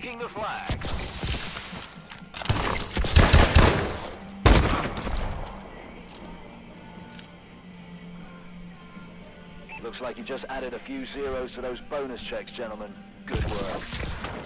taking the flag. Looks like you just added a few zeros to those bonus checks, gentlemen. Good work.